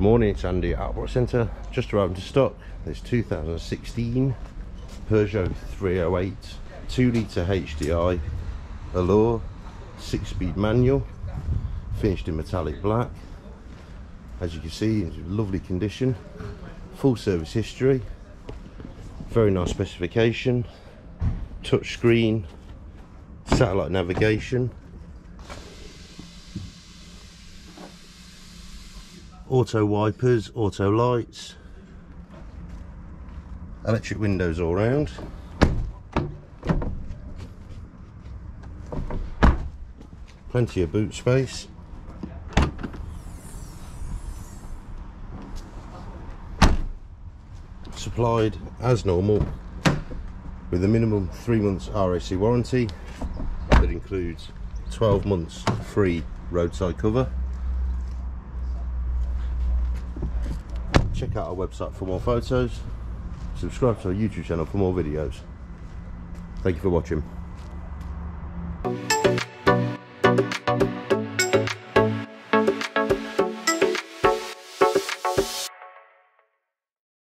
morning, it's Andy at Attleborough Centre. Just arrived to stock. This 2016 Peugeot 308 2 litre HDI Allure 6 speed manual finished in metallic black. As you can see, it's in lovely condition. Full service history. Very nice specification. Touch screen, satellite navigation auto wipers, auto lights, electric windows all round. Plenty of boot space. Supplied as normal with a minimum three months RAC warranty that includes 12 months free roadside cover check out our website for more photos. Subscribe to our youtube channel for more videos. Thank you for watching